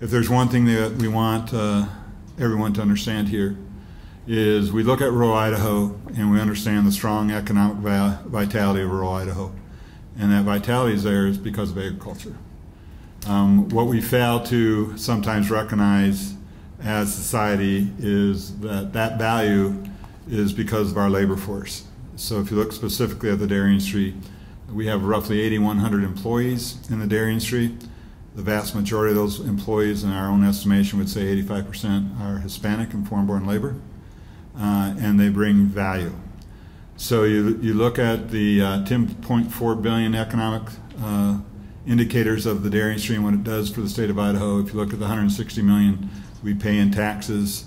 if there's one thing that we want uh, everyone to understand here, is we look at rural Idaho and we understand the strong economic vitality of rural Idaho. And that vitality is there is because of agriculture. Um, what we fail to sometimes recognize as society is that that value is because of our labor force. So if you look specifically at the dairy industry, we have roughly 8,100 employees in the dairy industry. The vast majority of those employees, in our own estimation, would say 85% are Hispanic and foreign-born labor, uh, and they bring value. So you, you look at the uh, 10.4 billion economic uh, indicators of the dairy industry and what it does for the state of Idaho. If you look at the 160 million we pay in taxes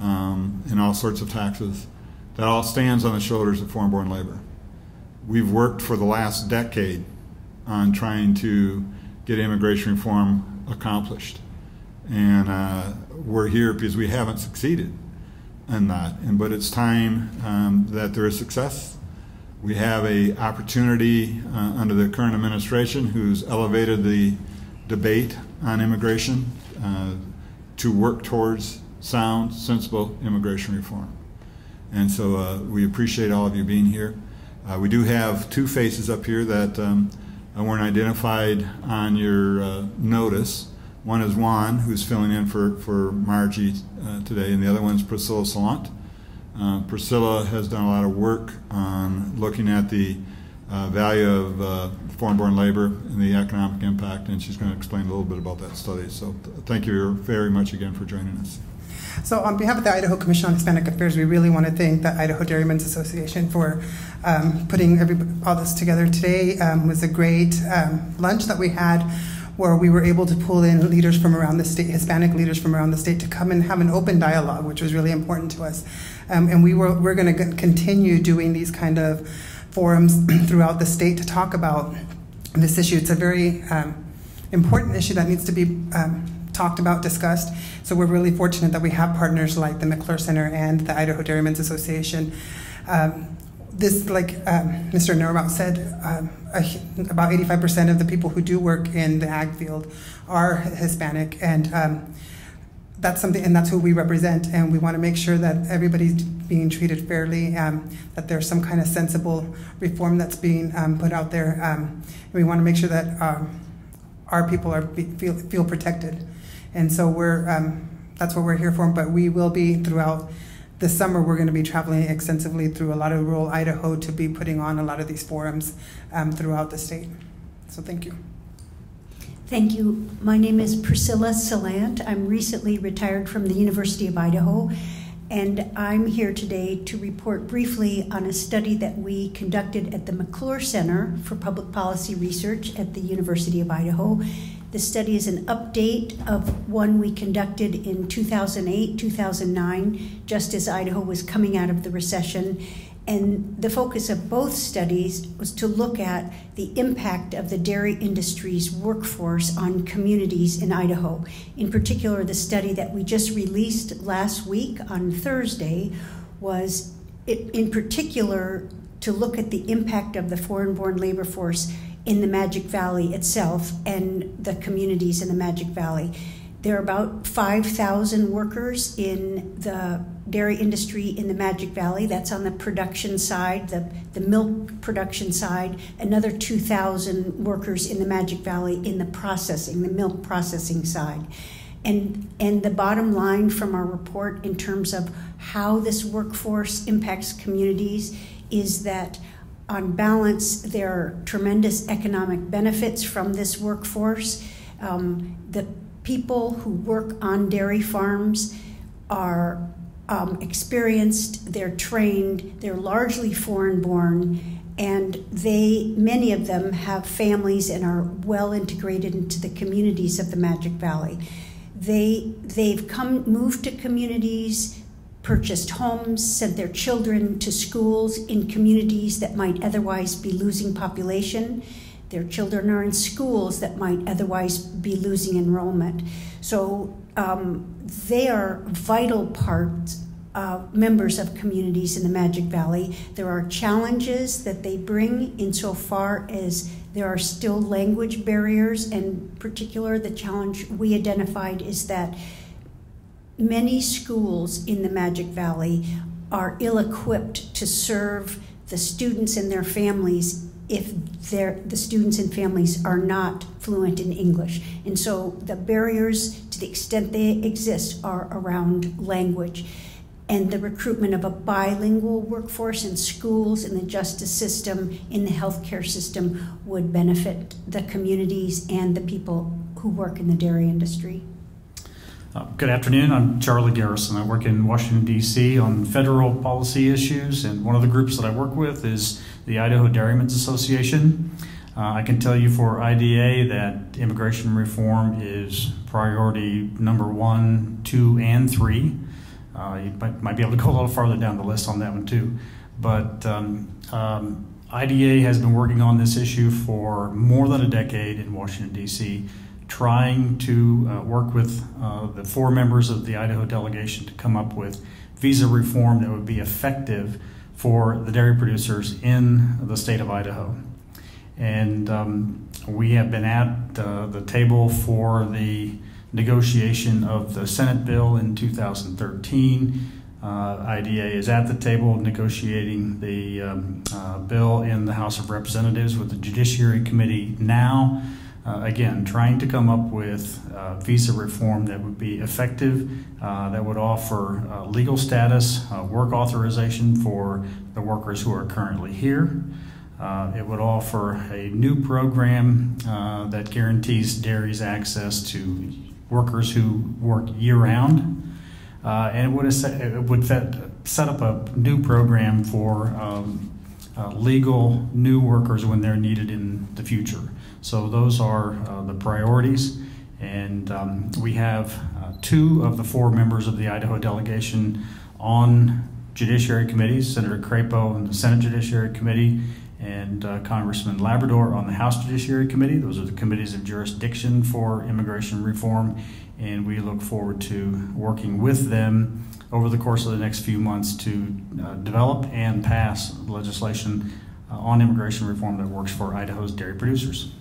um, and all sorts of taxes, that all stands on the shoulders of foreign-born labor. We've worked for the last decade on trying to get immigration reform accomplished. And uh, we're here because we haven't succeeded in that. And, but it's time um, that there is success. We have a opportunity uh, under the current administration who's elevated the debate on immigration uh, to work towards sound, sensible immigration reform. And so uh, we appreciate all of you being here. Uh, we do have two faces up here that um, weren't identified on your uh, notice. One is Juan, who's filling in for, for Margie uh, today, and the other one is Priscilla Salant. Uh, Priscilla has done a lot of work on looking at the uh, value of uh, foreign-born labor and the economic impact, and she's going to explain a little bit about that study. So thank you very much again for joining us. So on behalf of the Idaho Commission on Hispanic Affairs, we really want to thank the Idaho Dairymen's Association for um, putting every, all this together today. Um, was a great um, lunch that we had where we were able to pull in leaders from around the state, Hispanic leaders from around the state to come and have an open dialogue, which was really important to us. Um, and we were, we're going to continue doing these kind of forums throughout the state to talk about this issue. It's a very um, important issue that needs to be um, talked about, discussed. So we're really fortunate that we have partners like the McClure Center and the Idaho Dairymen's Association. Um, this, like um, Mr. Naerebout said, um, about 85% of the people who do work in the ag field are Hispanic, and um, that's something, and that's who we represent. And we want to make sure that everybody's being treated fairly, um, that there's some kind of sensible reform that's being um, put out there. and we want to make sure that our people are feel, feel protected. And so we're um, that's what we're here for. But we will be throughout the summer. We're going to be traveling extensively through a lot of rural Idaho to be putting on a lot of these forums um, throughout the state. So thank you. Thank you. My name is Priscilla Salant. I'm recently retired from the University of Idaho, and I'm here today to report briefly on a study that we conducted at the McClure Center for Public Policy Research at the University of Idaho the study is an update of one we conducted in 2008, 2009, just as Idaho was coming out of the recession. And the focus of both studies was to look at the impact of the dairy industry's workforce on communities in Idaho. In particular, the study that we just released last week on Thursday was, in particular, to look at the impact of the foreign born labor force in the Magic Valley itself and the communities in the Magic Valley. There are about 5,000 workers in the dairy industry in the Magic Valley. That's on the production side, the, the milk production side. Another 2,000 workers in the Magic Valley in the processing, the milk processing side. And, and the bottom line from our report in terms of how this workforce impacts communities is that on balance, there are tremendous economic benefits from this workforce. Um, the people who work on dairy farms are um, experienced, they're trained, they're largely foreign born, and they, many of them, have families and are well integrated into the communities of the Magic Valley. They, they've come, moved to communities purchased homes, sent their children to schools in communities that might otherwise be losing population. Their children are in schools that might otherwise be losing enrollment. So um, they are vital parts uh, members of communities in the Magic Valley. There are challenges that they bring insofar as there are still language barriers, and particular, the challenge we identified is that many schools in the Magic Valley are ill equipped to serve the students and their families if the students and families are not fluent in English. And so the barriers, to the extent they exist, are around language. And the recruitment of a bilingual workforce in schools, in the justice system, in the healthcare system would benefit the communities and the people who work in the dairy industry. Uh, good afternoon. I'm Charlie Garrison. I work in Washington, D.C. on federal policy issues, and one of the groups that I work with is the Idaho Dairymen's Association. Uh, I can tell you for IDA that immigration reform is priority number one, two, and three. Uh, you might, might, be able to go a little farther down the list on that one, too. But um, um, IDA has been working on this issue for more than a decade in Washington, D.C trying to uh, work with uh, the four members of the Idaho delegation to come up with visa reform that would be effective for the dairy producers in the state of Idaho. And um, we have been at uh, the table for the negotiation of the Senate bill in 2013. Uh, IDA is at the table negotiating the um, uh, bill in the House of Representatives with the Judiciary Committee now. Uh, again, trying to come up with uh, visa reform that would be effective, uh, that would offer uh, legal status, uh, work authorization for the workers who are currently here. Uh, it would offer a new program that guarantees dairies access to workers who work year round. and it would, it would set up a new program for um, legal new workers when they're needed in the future. So those are uh, the priorities. And um, we have uh, two of the four members of the Idaho delegation on judiciary committees, Senator Crapo on the Senate Judiciary Committee and uh, Congressman Labrador on the House Judiciary Committee. Those are the committees of jurisdiction for immigration reform, and we look forward to working with them over the course of the next few months to uh, develop and pass legislation uh, on immigration reform that works for Idaho's dairy producers.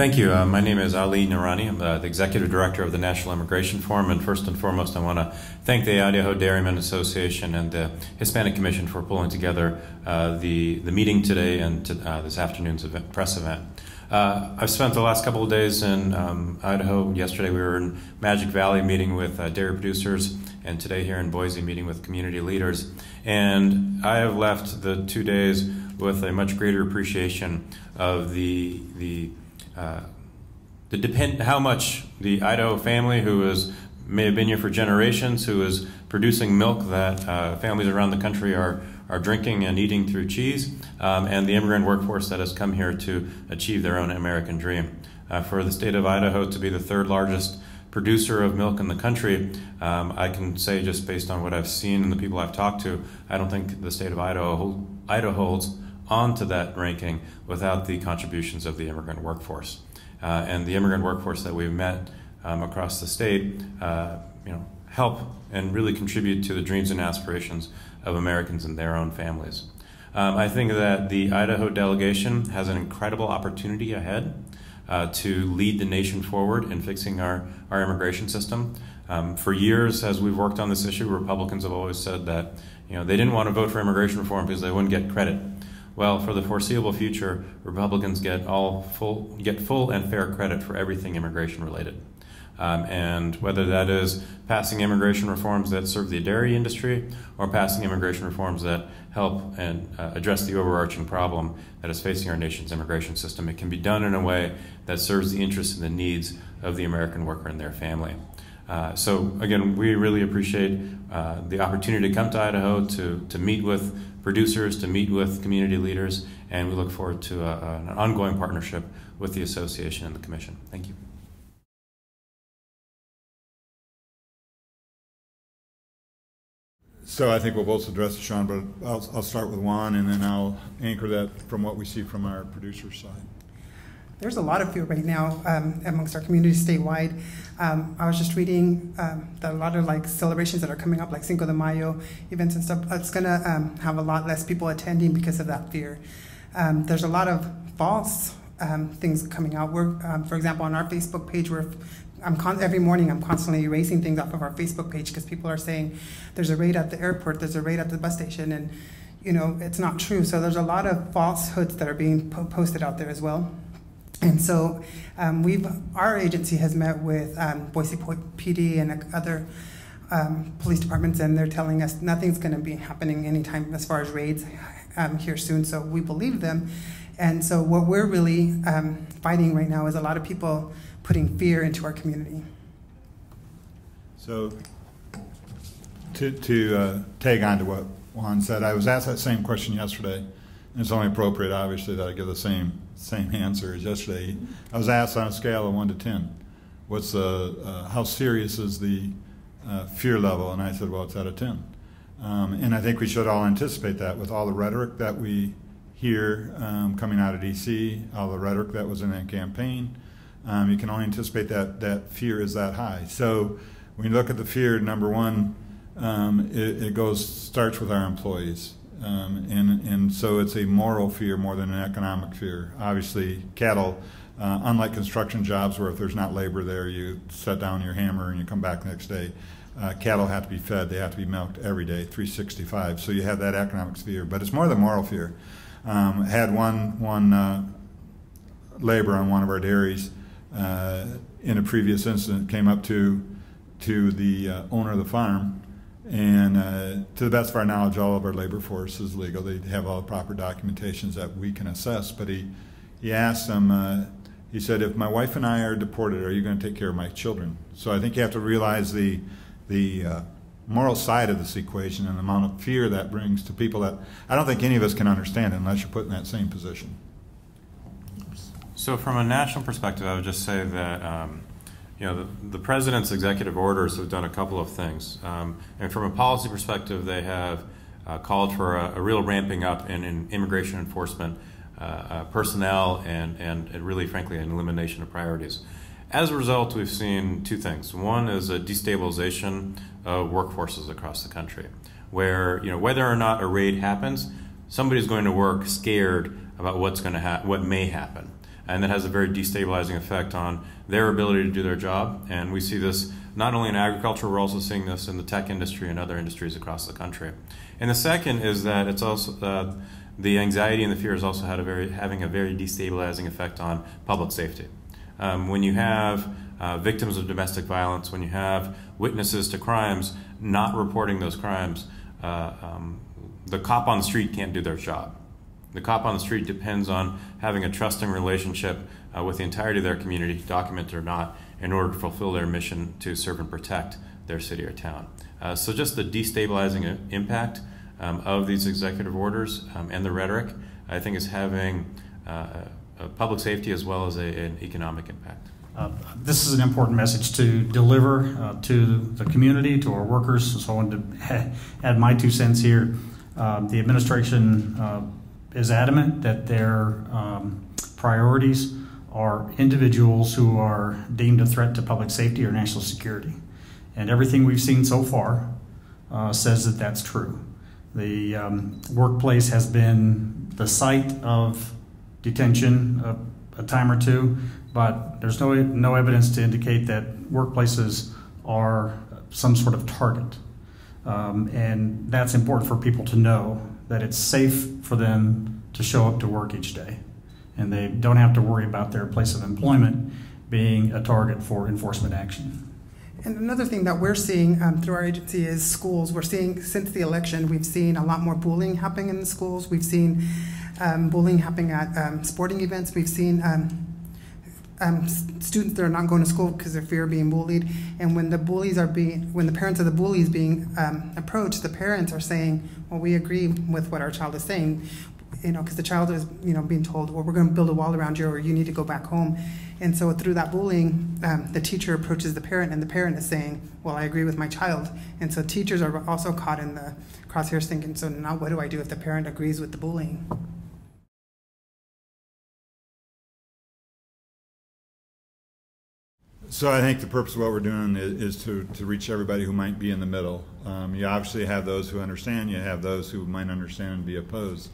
Thank you. Uh, my name is Ali Noorani. I'm uh, the Executive Director of the National Immigration Forum. And first and foremost, I want to thank the Idaho Dairymen Association and the Hispanic Commission for pulling together uh, the, the meeting today and to, uh, this afternoon's event, press event. Uh, I've spent the last couple of days in um, Idaho. Yesterday, we were in Magic Valley meeting with uh, dairy producers, and today here in Boise meeting with community leaders. And I have left the two days with a much greater appreciation of the the uh, depend how much the Idaho family who is may have been here for generations, who is producing milk that uh, families around the country are are drinking and eating through cheese, um, and the immigrant workforce that has come here to achieve their own American dream. Uh, for the state of Idaho to be the third largest producer of milk in the country, um, I can say just based on what I've seen and the people I've talked to, I don't think the state of Idaho, Idaho holds onto that ranking without the contributions of the immigrant workforce. Uh, and the immigrant workforce that we've met um, across the state, uh, you know, help and really contribute to the dreams and aspirations of Americans and their own families. Um, I think that the Idaho delegation has an incredible opportunity ahead uh, to lead the nation forward in fixing our, our immigration system. Um, for years, as we've worked on this issue, Republicans have always said that you know they didn't want to vote for immigration reform because they wouldn't get credit. Well, for the foreseeable future, Republicans get all full get full and fair credit for everything immigration related. Um, and whether that is passing immigration reforms that serve the dairy industry or passing immigration reforms that help and uh, address the overarching problem that is facing our nation's immigration system, it can be done in a way that serves the interests and the needs of the American worker and their family. Uh, so again, we really appreciate uh, the opportunity to come to Idaho to, to meet with producers, to meet with community leaders, and we look forward to a, an ongoing partnership with the association and the commission. Thank you. So I think we'll both address it, Sean, but I'll, I'll start with Juan, and then I'll anchor that from what we see from our producer side. there's a lot of fear right now um, amongst our community statewide. Um, I was just reading um, that a lot of like celebrations that are coming up, like Cinco de Mayo events and stuff. It's gonna um, have a lot less people attending because of that fear. Um, there's a lot of false um, things coming out. We're, um, for example, on our Facebook page, we're I'm con- every morning I'm constantly erasing things off of our Facebook page because people are saying there's a raid at the airport, there's a raid at the bus station, and you know it's not true. So there's a lot of falsehoods that are being po- posted out there as well. And so um, we've our agency has met with um, Boise PD and other um, police departments, and they're telling us nothing's going to be happening anytime as far as raids um, here soon. So we believe them. And so what we're really um, fighting right now is a lot of people putting fear into our community. So, to, to uh, tag on to what Juan said, I was asked that same question yesterday, it's only appropriate, obviously, that I give the same same answer as yesterday. I was asked on a scale of one to ten, what's the uh, how serious is the uh, fear level, and I said, well, it's out of ten. Um, and I think we should all anticipate that with all the rhetoric that we hear um, coming out of D.C., all the rhetoric that was in that campaign. Um, you can only anticipate that that fear is that high. So when you look at the fear, number one, um, it, it, goes starts with our employees, um, and and so it's a moral fear more than an economic fear. Obviously, cattle. Uh, unlike construction jobs, where if there's not labor there, you set down your hammer and you come back the next day. Uh, cattle have to be fed; they have to be milked every day, 365. So you have that economic fear, but it's more the moral fear. Um, had one one uh, labor on one of our dairies uh, in a previous incident came up to to the uh, owner of the farm, and uh, to the best of our knowledge, all of our labor force is legal. They have all the proper documentations that we can assess. But he he asked them. Uh, he said, "If my wife and I are deported, are you going to take care of my children?" So I think you have to realize the the uh, moral side of this equation and the amount of fear that brings to people that I don't think any of us can understand unless you're put in that same position. So, from a national perspective, I would just say that um, you know the, the, president's executive orders have done a couple of things, um, and from a policy perspective, they have uh, called for a, a, real ramping up in, in immigration enforcement uh, uh, personnel and, and, and really, frankly, an elimination of priorities. As a result, we've seen two things. One is a destabilization of workforces across the country, where you know whether or not a raid happens, somebody's going to work scared about what's going to ha- what may happen and that has a very destabilizing effect on their ability to do their job. And we see this not only in agriculture, we're also seeing this in the tech industry and other industries across the country. And the second is that it's also uh, the anxiety and the fear is also had a very having a very destabilizing effect on public safety. Um, when you have uh, victims of domestic violence, when you have witnesses to crimes not reporting those crimes, uh, um, the cop on the street can't do their job. The cop on the street depends on having a trusting relationship uh, with the entirety of their community, documented or not, in order to fulfill their mission to serve and protect their city or town. Uh, so, just the destabilizing impact um, of these executive orders um, and the rhetoric, I think, is having uh, public safety as well as a, an economic impact. Uh, this is an important message to deliver uh, to the community, to our workers. So I wanted to add my two cents here. The administration uh, is adamant that their um, priorities are individuals who are deemed a threat to public safety or national security. And everything we've seen so far uh, says that that's true. The um, workplace has been the site of detention a, a, time or two, but there's no, no evidence to indicate that workplaces are some sort of target. Um, and that's important for people to know that it's safe for them to show up to work each day. And they don't have to worry about their place of employment being a target for enforcement action. And another thing that we're seeing um, through our agency is schools. We're seeing, since the election, we've seen a lot more bullying happening in the schools. We've seen um, bullying happening at um, sporting events. We've seen um, um, students that are not going to school because they fear being bullied. And when the bullies are being, when the parents of the bullies being um, approached, the parents are saying, "Well, we agree with what our child is saying." You know, because the child is, you know, being told, "Well, we're going to build a wall around you, or you need to go back home." And so through that bullying, um, the teacher approaches the parent, and the parent is saying, "Well, I agree with my child." And so teachers are also caught in the crosshairs, thinking, "So now what do I do if the parent agrees with the bullying?" So I think the purpose of what we're doing is, is to, to reach everybody who might be in the middle. Um, you obviously have those who understand. You have those who might understand and be opposed.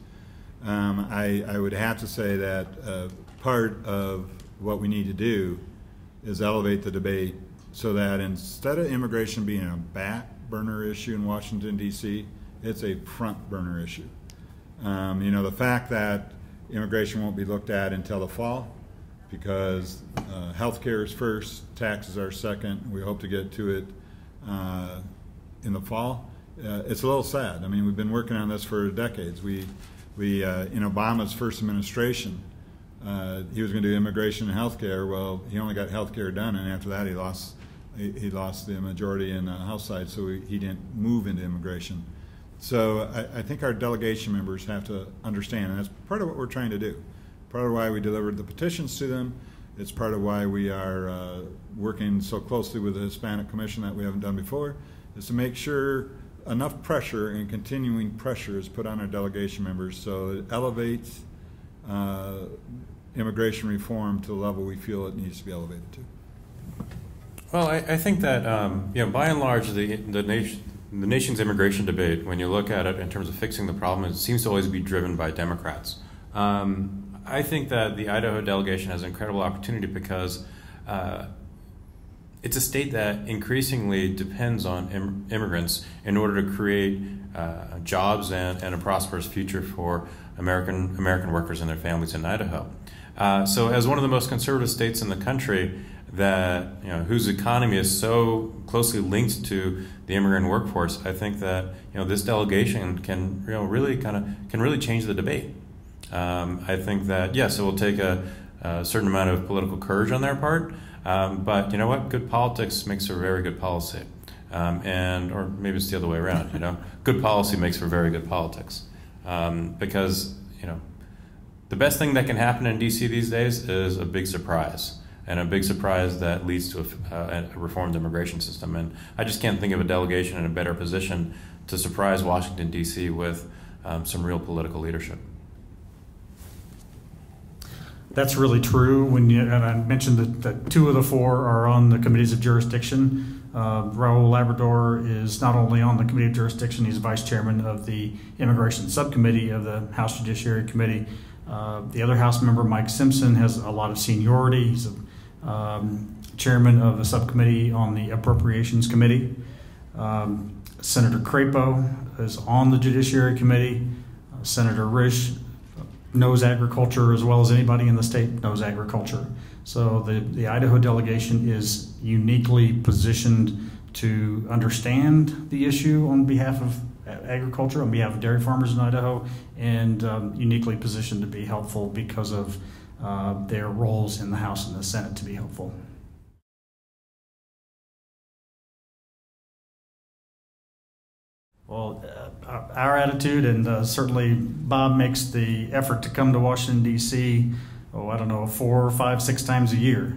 Um, I, I would have to say that uh, part of what we need to do is elevate the debate so that instead of immigration being a back burner issue in Washington, D.C., it's a front burner issue. Um, you know, the fact that immigration won't be looked at until the fall because uh, health care is first, taxes are second. We hope to get to it uh, in the fall. Uh, it's a little sad. I mean, we've been working on this for decades. We, we uh, in Obama's first administration, uh, he was going to do immigration and health care. Well, he only got health care done, and after that, he lost he, he lost the majority in the House side, so he, he didn't move into immigration. So I, I, think our delegation members have to understand, and that's part of what we're trying to do. Part of why we delivered the petitions to them. It's part of why we are uh, working so closely with the Hispanic Commission that we haven't done before, is to make sure enough pressure and continuing pressure is put on our delegation members so it elevates uh, immigration reform to the level we feel it needs to be elevated to. Well, I, I think that um, you know, by and large, the the nation. The nation's immigration debate, when you look at it in terms of fixing the problem, it seems to always be driven by Democrats. Um, I think that the Idaho delegation has an incredible opportunity because uh, it's a state that increasingly depends on Im- immigrants in order to create uh, jobs and, and a prosperous future for American American workers and their families in Idaho. Uh, so, as one of the most conservative states in the country, that you know whose economy is so closely linked to the immigrant workforce, I think that you know this delegation can you know really kind of can really change the debate. Um, I think that yes, it will take a, a, certain amount of political courage on their part, um, but you know what? Good politics makes for very good policy, um, and or maybe it's the other way around. You know, good policy makes for very good politics, um, because you know the best thing that can happen in DC these days is a big surprise and a big surprise that leads to a, uh, a, reformed immigration system. And I just can't think of a delegation in a better position to surprise Washington, D.C. with um, some real political leadership. That's really true. When you, and I mentioned that, that two of the four are on the committees of jurisdiction. Uh, Raul Labrador is not only on the committee of jurisdiction, he's vice chairman of the immigration subcommittee of the House Judiciary Committee. Uh, the other House member, Mike Simpson, has a lot of seniority. He's a um, chairman of the subcommittee on the Appropriations Committee. Um, Senator Crapo is on the Judiciary Committee. Uh, Senator Risch knows agriculture as well as anybody in the state knows agriculture. So the, the Idaho delegation is uniquely positioned to understand the issue on behalf of agriculture, on behalf of dairy farmers in Idaho, and um, uniquely positioned to be helpful because of uh, their roles in the House and the Senate to be helpful. Well, our attitude, and uh, certainly Bob makes the effort to come to Washington, D.C., oh, I don't know, four, five, six times a year.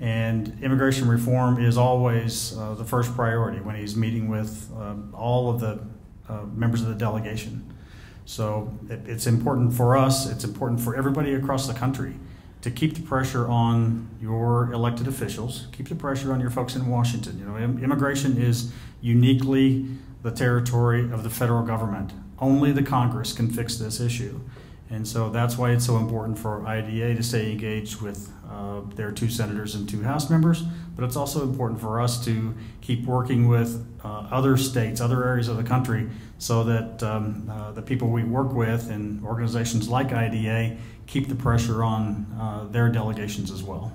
And immigration reform is always uh, the first priority when he's meeting with um, all of the uh, members of the delegation. So it, it's important for us, it's important for everybody across the country to keep the pressure on your elected officials, keep the pressure on your folks in Washington. You know, immigration is uniquely the territory of the federal government. Only the Congress can fix this issue. And so that's why it's so important for IDA to stay engaged with uh, their two senators and two House members. But it's also important for us to keep working with uh, other states, other areas of the country, so that um, uh, the people we work with and organizations like IDA keep the pressure on uh, their delegations as well.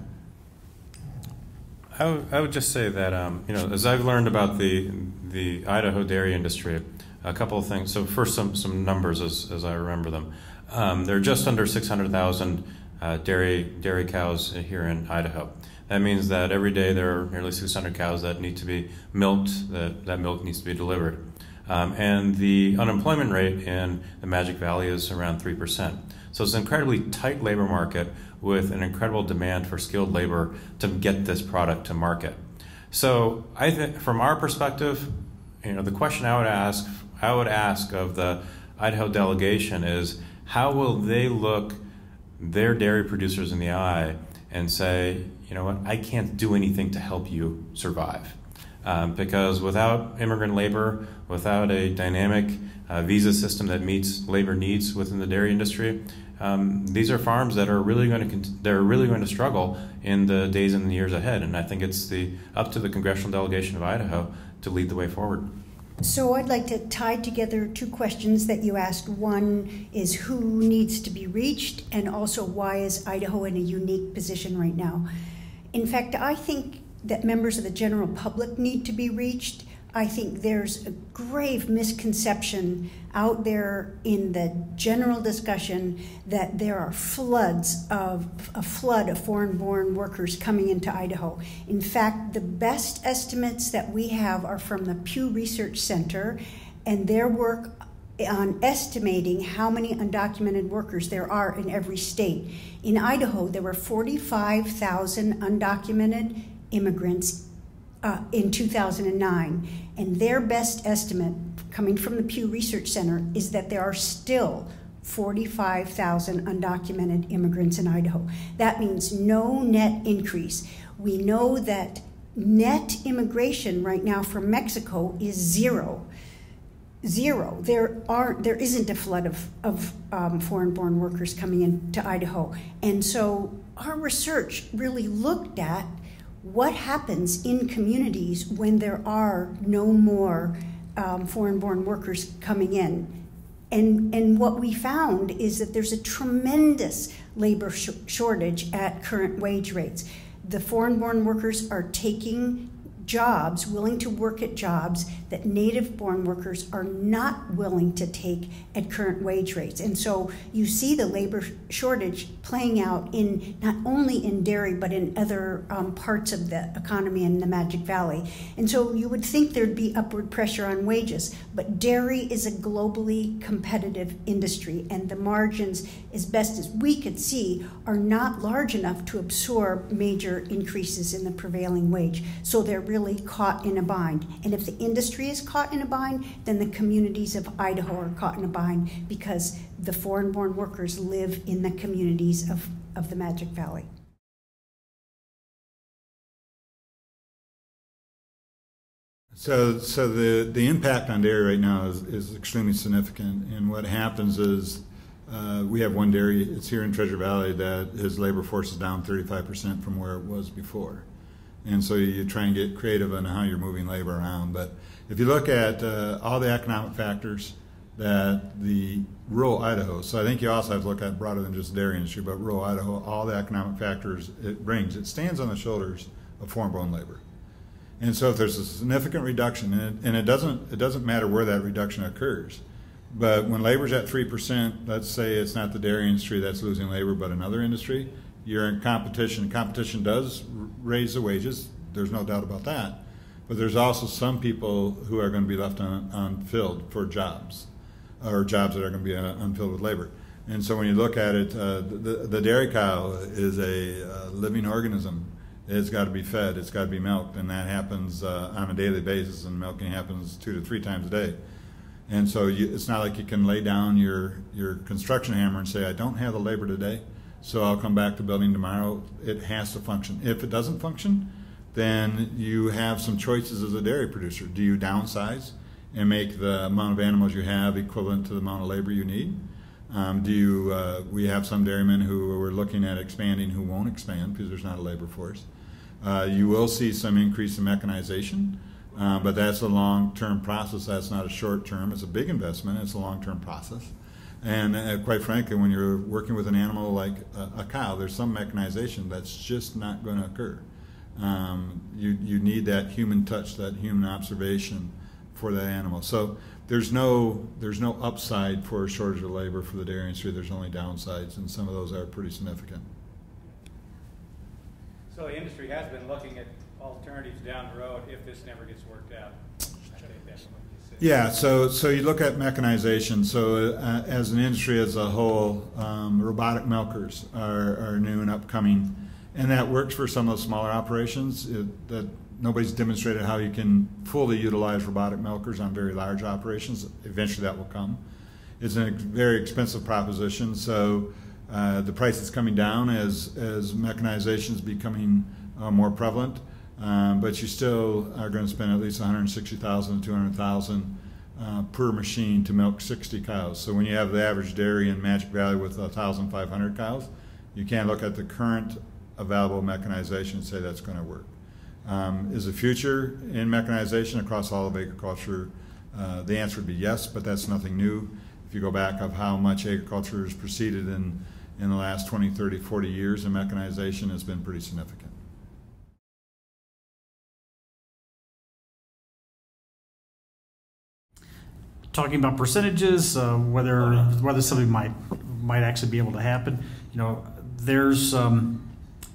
I, I would just say that um, you know, as I've learned about the the Idaho dairy industry, a couple of things. So first, some some numbers as as I remember them. Um, there are just under 600,000 uh, dairy dairy cows here in Idaho. That means that every day there are nearly 600 cows that need to be milked. That that milk needs to be delivered, um, and the unemployment rate in the Magic Valley is around three percent. So it's an incredibly tight labor market with an incredible demand for skilled labor to get this product to market. So I think, from our perspective, you know, the question I would ask, I would ask of the Idaho delegation is how will they look their dairy producers in the eye and say, you know what, I can't do anything to help you survive. Um, because without immigrant labor, without a dynamic uh, visa system that meets labor needs within the dairy industry, um, these are farms that are really going to they're really going to struggle in the days and the years ahead. And I think it's the up to the congressional delegation of Idaho to lead the way forward. So I'd like to tie together two questions that you asked. One is who needs to be reached, and also why is Idaho in a unique position right now? In fact, I think that members of the general public need to be reached. I think there's a grave misconception out there in the general discussion that there are floods of a flood of foreign born workers coming into Idaho. In fact, the best estimates that we have are from the Pew Research Center and their work on estimating how many undocumented workers there are in every state. In Idaho, there were 45,000 undocumented immigrants uh, in 2009, and their best estimate, coming from the Pew Research Center, is that there are still 45,000 undocumented immigrants in Idaho. That means no net increase. We know that net immigration right now from Mexico is zero. Zero. There are there isn't a flood of, of um, foreign-born workers coming into Idaho, and so our research really looked at what happens in communities when there are no more um, foreign born workers coming in. And, and what we found is that there's a tremendous labor sh- shortage at current wage rates. The foreign born workers are taking jobs, willing to work at jobs that native born workers are not willing to take at current wage rates. And so you see the labor shortage playing out in not only in dairy but in other um, parts of the economy in the Magic Valley. And so you would think there'd be upward pressure on wages, but dairy is a globally competitive industry and the margins as best as we could see are not large enough to absorb major increases in the prevailing wage. So they're really caught in a bind. And if the industry is caught in a bind, then the communities of Idaho are caught in a bind because the foreign born workers live in the communities of, of the Magic Valley. So, so the, the impact on dairy right now is, is extremely significant. And what happens is uh, we have one dairy, it's here in Treasure Valley, that his labor force is down 35% from where it was before. And so you try and get creative on how you're moving labor around. But if you look at uh, all the economic factors that the rural Idaho, so I think you also have to look at broader than just the dairy industry, but rural Idaho, all the economic factors it brings, it stands on the shoulders of foreign-born labor. And so if there's a significant reduction, and it, and it doesn't it doesn't matter where that reduction occurs, but when labor's at three percent, let's say it's not the dairy industry that's losing labor, but another industry, you're in competition. Competition does raise the wages. There's no doubt about that. But there's also some people who are going to be left un, unfilled for jobs, or jobs that are going to be uh, unfilled with labor. And so when you look at it, uh, the, the dairy cow is a uh, living organism. It's got to be fed. It's got to be milked, and that happens uh, on a daily basis. And milking happens two to three times a day. And so you, it's not like you can lay down your your construction hammer and say, "I don't have the labor today." So I'll come back to building tomorrow. It has to function. If it doesn't function, then you have some choices as a dairy producer. Do you downsize and make the amount of animals you have equivalent to the amount of labor you need? Um, do you? Uh, we have some dairymen who are looking at expanding who won't expand because there's not a labor force. Uh, you will see some increase in mechanization, uh, but that's a long-term process. That's not a short-term. It's a big investment. It's a long-term process. And uh, quite frankly, when you're working with an animal like a, a cow, there's some mechanization that's just not going to occur. Um, you, you need that human touch, that human observation for that animal. So there's no there's no upside for a shortage of labor for the dairy industry. There's only downsides, and some of those are pretty significant. So the industry has been looking at alternatives down the road if this never gets worked out. Yeah, so so you look at mechanization. So uh, as an industry as a whole, um, robotic milkers are, are new and upcoming, and that works for some of the smaller operations. It, that nobody's demonstrated how you can fully utilize robotic milkers on very large operations. Eventually, that will come. It's a very expensive proposition. So Uh, the price is coming down as, as mechanization is becoming uh, more prevalent, um, but you still are going to spend at least 160,000 to 200,000 uh, per machine to milk 60 cows. So when you have the average dairy in Magic Valley with 1,500 cows, you can't look at the current available mechanization and say that's going to work. Um, is the future in mechanization across all of agriculture? Uh, the answer would be yes, but that's nothing new. If you go back of how much agriculture has proceeded in, in the last 20, 30, 40 years in mechanization has been pretty significant. talking about percentages, uh, whether whether something might might actually be able to happen. You know, there's um,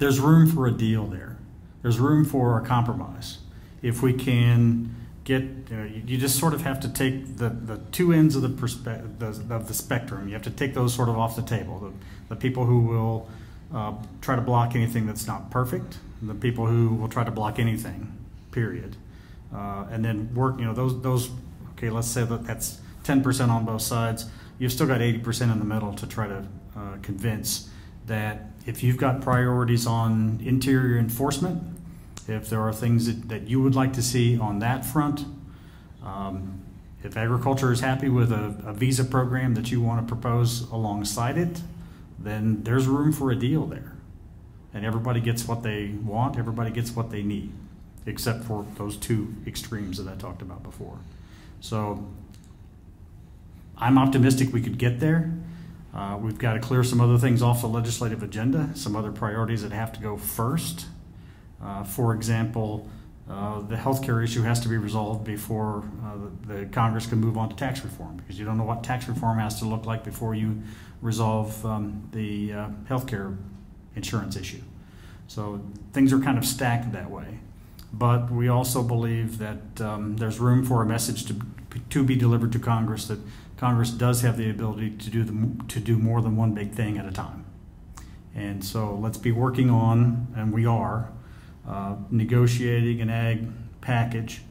there's room for a deal there. There's room for a compromise. If we can get, you, know, you, just sort of have to take the, the two ends of the, perspe- the of the spectrum. You have to take those sort of off the table. The, the people who will uh, try to block anything that's not perfect, the people who will try to block anything, period. Uh, and then work, you know, those those Okay, let's say that that's 10% on both sides. You've still got 80% in the middle to try to uh, convince that if you've got priorities on interior enforcement, if there are things that, that you would like to see on that front, um, if agriculture is happy with a, a, visa program that you want to propose alongside it, then there's room for a deal there. And everybody gets what they want, everybody gets what they need, except for those two extremes that I talked about before. So I'm optimistic we could get there. Uh, we've got to clear some other things off the legislative agenda, some other priorities that have to go first. Uh, for example, uh, the health care issue has to be resolved before uh, the, the, Congress can move on to tax reform because you don't know what tax reform has to look like before you resolve um, the uh, health care insurance issue. So things are kind of stacked that way but we also believe that um, there's room for a message to, to be delivered to Congress that Congress does have the ability to do the, to do more than one big thing at a time. And so let's be working on, and we are, uh, negotiating an ag package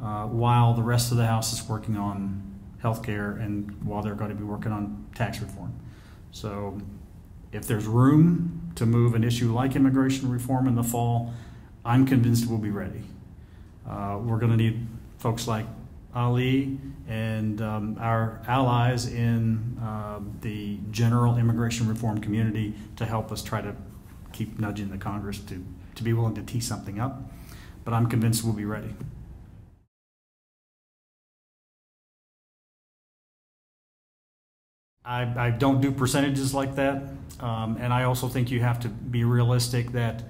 uh, while the rest of the House is working on health care and while they're going to be working on tax reform. So if there's room to move an issue like immigration reform in the fall, I'm convinced we'll be ready. Uh, we're going to need folks like Ali and um, our allies in uh, the general immigration reform community to help us try to keep nudging the Congress to, to be willing to tee something up. But I'm convinced we'll be ready. I, I don't do percentages like that. Um, and I also think you have to be realistic that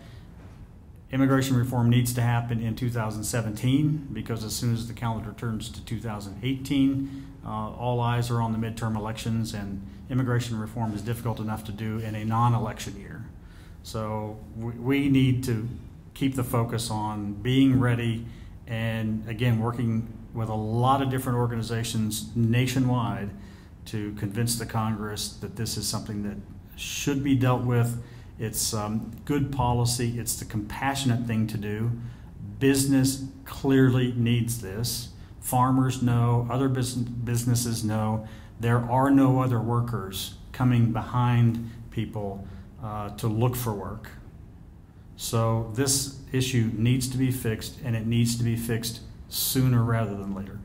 Immigration reform needs to happen in 2017 because as soon as the calendar turns to 2018, uh, all eyes are on the midterm elections, and immigration reform is difficult enough to do in a non election year. So we, we need to keep the focus on being ready and, again, working with a lot of different organizations nationwide to convince the Congress that this is something that should be dealt with it's um, good policy. It's the compassionate thing to do. Business clearly needs this. Farmers know, other business, businesses know. There are no other workers coming behind people uh, to look for work. So this issue needs to be fixed, and it needs to be fixed sooner rather than later.